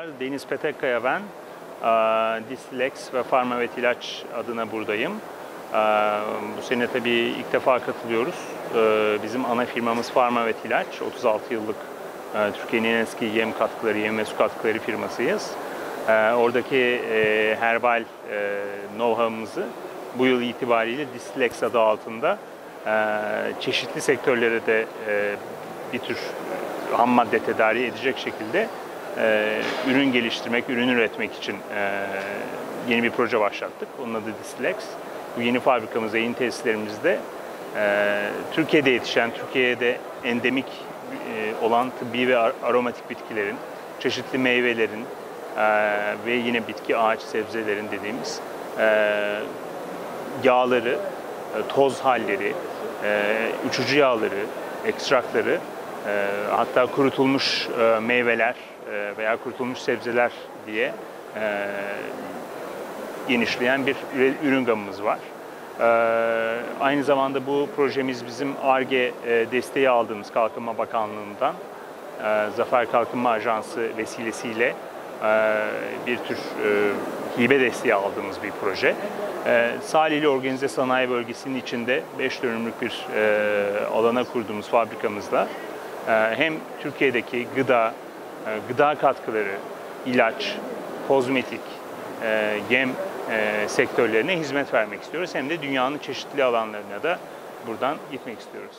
Deniz Petekkaya ben. Ee, Distilex ve Farmavet İlaç adına buradayım. Ee, Bu sene tabii ilk defa katılıyoruz. Ee, Bizim ana firmamız Farmavet İlaç. 36 yıllık e, Türkiye'nin en eski yem katkıları, yem ve su katkıları firmasıyız. Oradaki e, herbal e, know-how'ımızı bu yıl itibariyle Distilex adı altında çeşitli sektörlere de bir tür ham madde tedariği edecek şekilde e, ürün geliştirmek, ürün üretmek için e, yeni bir proje başlattık. Onun adı Distilex. Bu yeni fabrikamızda, yeni tesislerimizde e, Türkiye'de yetişen, Türkiye'de endemik e, olan tıbbi ve ar- aromatik bitkilerin, çeşitli meyvelerin e, ve yine bitki, ağaç, sebzelerin dediğimiz e, yağları, e, toz halleri, e, uçucu yağları, ekstrakları, hatta kurutulmuş e, meyveler e, veya kurutulmuş sebzeler diye e, genişleyen bir ürün gamımız var. E, Aynı zamanda bu projemiz bizim ARGE desteği aldığımız Kalkınma Bakanlığı'ndan Zafer Kalkınma Ajansı vesilesiyle bir tür hibe desteği aldığımız bir proje. Salihli Organize Sanayi Bölgesi'nin içinde 5 dönümlük bir alana kurduğumuz fabrikamızda hem Türkiye'deki gıda, e, gıda katkıları, ilaç, kozmetik, e, yem e, sektörlerine hizmet vermek istiyoruz. Hem de dünyanın çeşitli alanlarına da buradan gitmek istiyoruz.